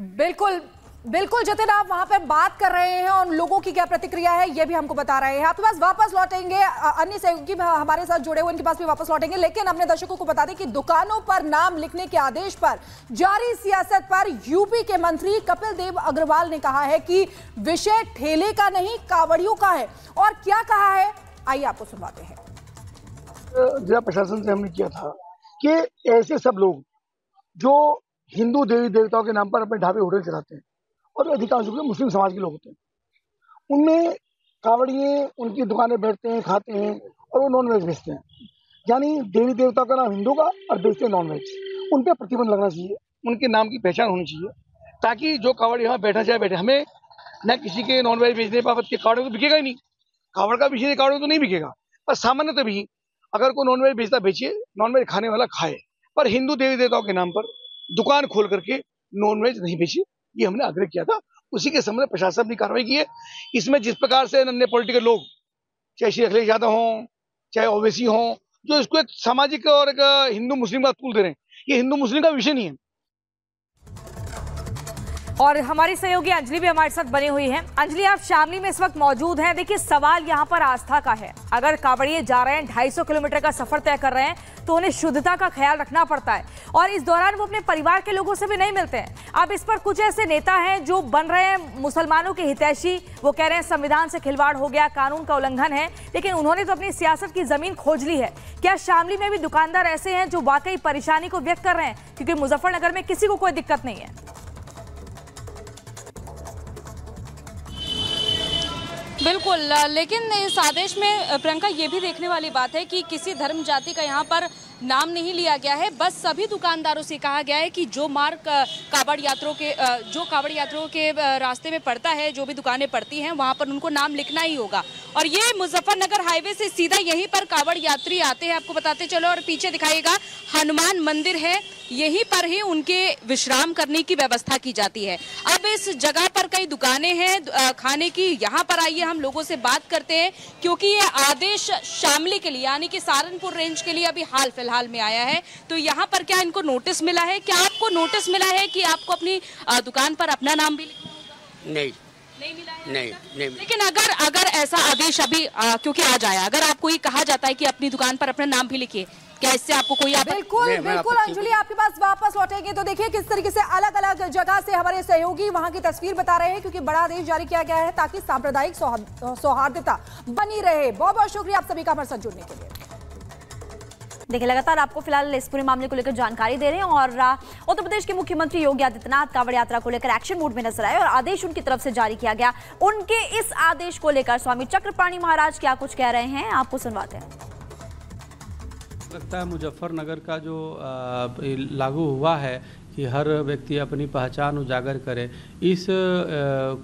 बिल्कुल बिल्कुल जतिन, आप वहाँ पर बात कर रहे हैं और लोगों की क्या प्रतिक्रिया है, ये भी हमको बता रहे हैं। आपके पास वापस लौटेंगे अन्य सहयोगी हमारे साथ जुड़े हुए इनके पास भी वापस लौटेंगे, लेकिन अपने दर्शकों को बता दें कि दुकानों पर नाम लिखने के आदेश पर, जारी सियासत पर यूपी के मंत्री कपिल देव अग्रवाल ने कहा है कि विषय ठेले का नहीं, कावड़ियों का है। और क्या कहा है? आइए आपको सुनवाते हैं। जिला प्रशासन से हमने किया था कि ऐसे सब लोग जो हिंदू देवी देवताओं के नाम पर अपने ढाबे होटल चलाते हैं और अधिकांश रूप से मुस्लिम समाज के लोग होते हैं। उनमें कावड़िए उनकी दुकानें बैठते हैं, खाते हैं और वो नॉन वेज बेचते हैं। यानी देवी देवता का नाम हिंदू का और बेचते हैं नॉन वेज उन पर प्रतिबंध लगना चाहिए, उनके नाम की पहचान होनी चाहिए, ताकि जो कावड़ यहाँ बैठा जाए, बैठे। हमें न किसी के नॉन वेज बेचने बाबत के कावड़े तो बिकेगा ही नहीं। कावड़ का बिछे कावड़े तो नहीं बिकेगा। पर सामान्यतः भी अगर कोई नॉन वेज बेचता, बेचिए नॉन वेज खाने वाला खाए। पर हिंदू देवी देवताओं के नाम पर दुकान खोल करके नॉन वेज नहीं बेची, ये हमने आग्रह किया था। उसी के संबंध में प्रशासन ने कार्रवाई की है। इसमें जिस प्रकार से अन्य पॉलिटिकल लोग, चाहे श्री अखिलेश यादव हों, चाहे ओवैसी हों, जो इसको एक सामाजिक और एक हिंदू मुस्लिम का तूल दे रहे हैं ये हिंदू मुस्लिम का विषय नहीं है। और हमारी सहयोगी अंजलि भी हमारे साथ बनी हुई है। अंजलि, आप शामली में इस वक्त मौजूद हैं। देखिए, सवाल यहाँ पर आस्था का है। अगर कावड़िए जा रहे हैं 250 किलोमीटर का सफ़र तय कर रहे हैं तो उन्हें शुद्धता का ख्याल रखना पड़ता है। और इस दौरान वो अपने परिवार के लोगों से भी नहीं मिलते हैं। अब इस पर कुछ ऐसे नेता हैं जो बन रहे हैं मुसलमानों के हितैषी। वो कह रहे हैं, संविधान से खिलवाड़ हो गया, कानून का उल्लंघन है, लेकिन उन्होंने तो अपनी सियासत की ज़मीन खोज ली है। क्या शामली में भी दुकानदार ऐसे हैं जो वाकई परेशानी को व्यक्त कर रहे हैं? क्योंकि मुजफ्फरनगर में किसी को कोई दिक्कत नहीं है। बिल्कुल, लेकिन इस आदेश में प्रियंका, ये भी देखने वाली बात है कि किसी धर्म जाति का यहाँ पर नाम नहीं लिया गया है। बस सभी दुकानदारों से कहा गया है कि जो मार्ग कावड़ यात्रों के जो कावड़ यात्रों के रास्ते में पड़ता है, जो भी दुकानें पड़ती हैं, वहाँ पर उनको नाम लिखना ही होगा। और ये मुजफ्फरनगर हाईवे से सीधा यहीं पर कावड़ यात्री आते हैं। आपको बताते चलो और पीछे दिखाइएगा, हनुमान मंदिर है। यहीं पर ही उनके विश्राम करने की व्यवस्था की जाती है। अब इस जगह पर कई दुकानें हैं। खाने की यहाँ पर आइए, हम लोगों से बात करते हैं, क्योंकि ये आदेश शामली के लिए, यानी कि सहारनपुर रेंज के लिए अभी हाल फ़िलहाल में आया है। तो यहाँ पर क्या इनको नोटिस मिला है? क्या आपको नोटिस मिला है कि आपको अपनी दुकान पर अपना नाम भी नहीं। नहीं मिला है? नहीं नहीं लेकिन अगर अगर ऐसा आदेश अभी आ, क्योंकि आ जाए अगर आपको ये कहा जाता है कि अपनी दुकान पर अपना नाम भी लिखिए क्या इससे आपको कोई आप... बिल्कुल बिल्कुल अंजलि आपके पास वापस लौटेंगे तो देखिए किस तरीके से अलग अलग जगह से हमारे सहयोगी वहाँ की तस्वीर बता रहे हैं क्योंकि बड़ा आदेश जारी किया गया है ताकि सांप्रदायिक सौहार्दता बनी रहे। बहुत बहुत शुक्रिया आप सभी का हमारे साथ जुड़ने के लिए। देखिए, लगातार आपको फ़िलहाल इस पूरे मामले को लेकर जानकारी दे रहे हैं और उत्तर प्रदेश के मुख्यमंत्री योगी आदित्यनाथ कांवड़ यात्रा को लेकर एक्शन मोड में नज़र आए और आदेश उनकी तरफ़ से जारी किया गया। उनके इस आदेश को लेकर स्वामी चक्रपाणी महाराज क्या कुछ कह रहे हैं, आपको सुनवाते हैं। लगता है मुजफ्फरनगर का जो लागू हुआ है कि हर व्यक्ति अपनी पहचान उजागर करे। इस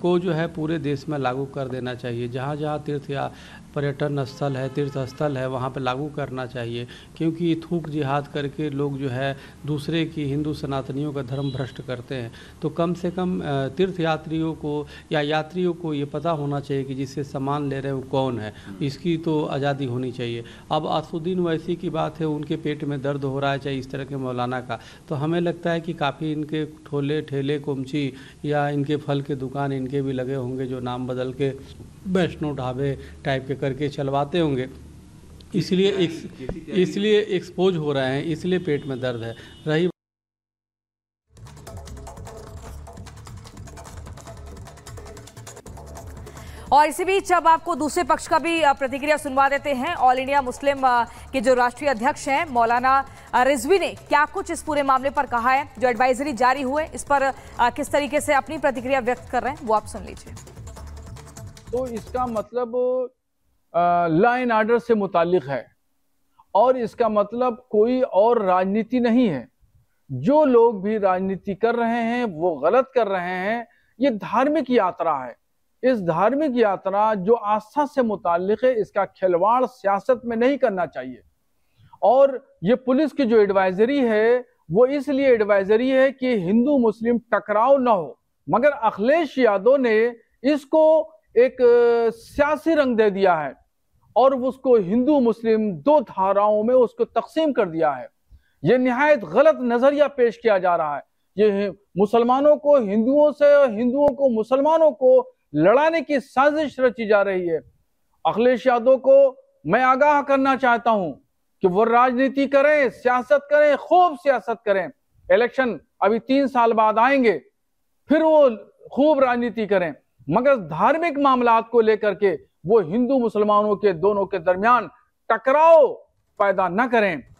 को जो है पूरे देश में लागू कर देना चाहिए। जहाँ जहाँ तीर्थ या पर्यटन स्थल है, तीर्थ स्थल है, वहाँ पर लागू करना चाहिए। क्योंकि थूक जिहाद करके लोग जो है दूसरे की हिंदू सनातनियों का धर्म भ्रष्ट करते हैं। तो कम से कम तीर्थ यात्रियों को या यात्रियों को ये पता होना चाहिए कि जिससे सामान ले रहे हैं वो कौन है। इसकी तो आज़ादी होनी चाहिए। अब असुद्दीन वैसी की बात है, उनके पेट में दर्द हो रहा है, चाहे इस तरह के मौलाना का। तो हमें लगता है कि काफ़ी इनके ठोले ठेले कुमची या इनके फल के दुकान इनके भी लगे होंगे जो नाम बदल के वैष्णो ढाबे टाइप के करके चलवाते होंगे। इसलिए इसलिए एक्सपोज हो रहे हैं इसलिए पेट में दर्द है। रही और इसी बीच अब आपको दूसरे पक्ष का भी प्रतिक्रिया सुनवा देते हैं। ऑल इंडिया मुस्लिम के जो राष्ट्रीय अध्यक्ष हैं, मौलाना रिजवी ने क्या कुछ इस पूरे मामले पर कहा है? जो एडवाइजरी जारी हुए, इस पर किस तरीके से अपनी प्रतिक्रिया व्यक्त कर रहे हैं, वो आप सुन लीजिए। तो इसका मतलब लॉ एंड आर्डर से मुतालिक है। और इसका मतलब कोई और राजनीति नहीं है। जो लोग भी राजनीति कर रहे हैं, वो गलत कर रहे हैं, ये धार्मिक यात्रा है। इस धार्मिक यात्रा जो आस्था से मुतालिक है, इसका खिलवाड़ सियासत में नहीं करना चाहिए। और ये पुलिस की जो एडवाइजरी है, वो इसलिए एडवाइजरी है कि हिंदू, मुस्लिम टकराव ना हो। मगर अखिलेश यादव ने इसको एक सियासी रंग दे दिया है और उसको हिंदू, मुस्लिम दो धाराओं में उसको तकसीम कर दिया है। यह निहायत गलत नज़रिया पेश किया जा रहा है। ये मुसलमानों को हिंदुओं से और हिंदुओं को मुसलमानों को लड़ाने की साजिश रची जा रही है। अखिलेश यादव को मैं आगाह करना चाहता हूँ कि वो राजनीति करें, सियासत करें, खूब सियासत करें। इलेक्शन अभी तीन साल बाद आएँगे, फिर वो खूब राजनीति करें। मगर धार्मिक मामला को लेकर के वो हिंदू मुसलमानों के दोनों के दरमियान टकराव पैदा न करें।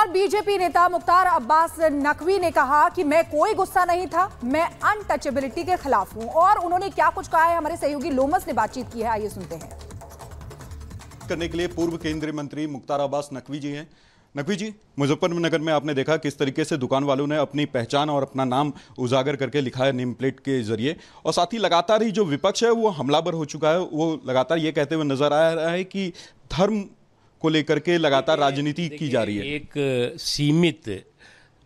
और बीजेपी नेता मुख्तार अब्बास नकवी ने कहा कि मैं कोई गुस्सा नहीं था, मैं अनटचेबिलिटी के खिलाफ हूँ। और उन्होंने क्या कुछ कहा है, हमारे सहयोगी लोमस ने बातचीत की है, आइए सुनते हैं। करने के लिए पूर्व केंद्रीय मंत्री मुख्तार अब्बास नकवी जी हैं। नकवी जी, मुजफ्फरनगर में आपने देखा किस तरीके से दुकान वालों ने अपनी पहचान और अपना नाम उजागर करके लिखा है नेम प्लेट के ज़रिए। और साथ ही लगातार ही जो विपक्ष है, वो हमलावर हो चुका है। वो लगातार ये कहते हुए नज़र आ रहा है कि धर्म को लेकर के लगातार राजनीति की जा रही है। एक सीमित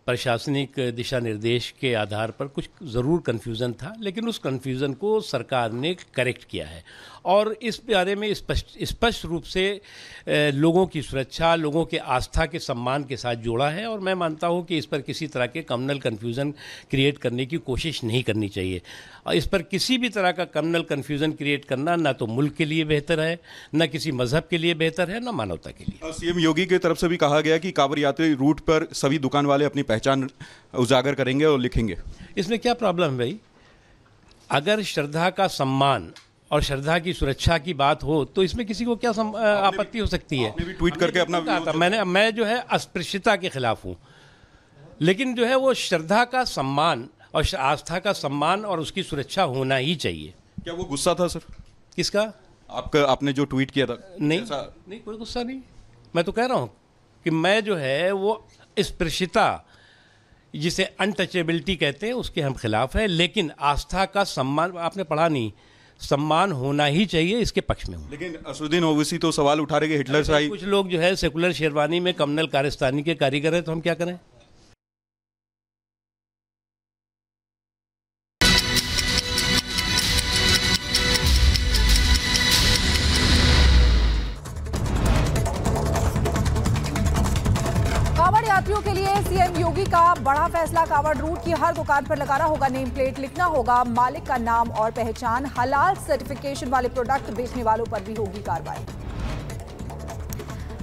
प्रशासनिक दिशा निर्देश के आधार पर कुछ ज़रूर कन्फ्यूज़न था, लेकिन उस कन्फ्यूज़न को सरकार ने करेक्ट किया है। और इस बारे में स्पष्ट स्पष्ट रूप से लोगों की सुरक्षा लोगों के आस्था के सम्मान के साथ जोड़ा है और मैं मानता हूँ कि इस पर किसी तरह के कम्युनल कन्फ्यूज़न क्रिएट करने की कोशिश नहीं करनी चाहिए। और इस पर किसी भी तरह का कम्युनल कन्फ्यूज़न क्रिएट करना ना तो मुल्क के लिए बेहतर है न किसी मज़हब के लिए बेहतर है न मानवता के लिए। सीएम योगी की तरफ़ से भी कहा गया कि कांवर यात्री रूट पर सभी दुकान वाले अपनी पहचान उजागर करेंगे और लिखेंगे। इसमें क्या प्रॉब्लम है भाई? अगर श्रद्धा का सम्मान और श्रद्धा की सुरक्षा की बात हो तो इसमें किसी को क्या आपत्ति हो सकती है? भी ट्वीट करके अपना मैंने मैं जो है अस्पृश्यता के खिलाफ हूँ। लेकिन जो है वो श्रद्धा का सम्मान और आस्था का सम्मान और उसकी सुरक्षा होना ही चाहिए। क्या वो गुस्सा था सर किसका? आपका आपने जो ट्वीट किया था नहीं। नहीं कोई गुस्सा नहीं। मैं तो कह रहा हूँ कि मैं जो है वो स्पृश्यता जिसे अनटचेबिलिटी कहते हैं उसके हम खिलाफ है। लेकिन आस्था का सम्मान आपने पढ़ा नहीं सम्मान होना ही चाहिए इसके पक्ष में हूँ। लेकिन असुद्दीन ओवैसी तो सवाल उठा रहे हिटलर से कुछ लोग जो है सेकुलर शेरवानी में कमनल कारिस्तानी के कारीगर है तो हम क्या करें? यात्रियों के लिए सीएम योगी का बड़ा फैसला। कावड़ रूट की हर दुकान पर लगाना होगा नेम प्लेट लिखना होगा मालिक का नाम और पहचान। हलाल सर्टिफिकेशन वाले प्रोडक्ट बेचने वालों पर भी होगी कार्रवाई।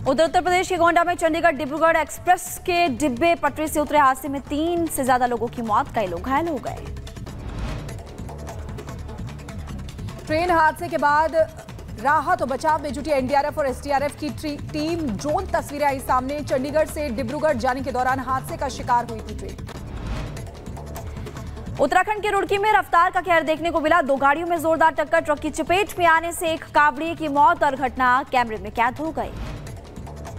उधर उत्तर प्रदेश के गोंडा में चंडीगढ़ डिब्रूगढ़ एक्सप्रेस के डिब्बे पटरी से उतरे हादसे में तीन से ज़्यादा लोगों की मौत कई लोग घायल हो गए। ट्रेन हादसे के बाद राहत और बचाव में जुटी एनडीआरएफ और एसडीआरएफ की टीम ड्रोन तस्वीरें आई सामने। चंडीगढ़ से डिब्रूगढ़ जाने के दौरान हादसे का शिकार हुई थी ट्रेन। उत्तराखंड के रुड़की में रफ्तार का कहर देखने को मिला। दो गाड़ियों में जोरदार टक्कर, ट्रक की चपेट में आने से एक कावड़िए की मौत और घटना कैमरे में कैद हो गई।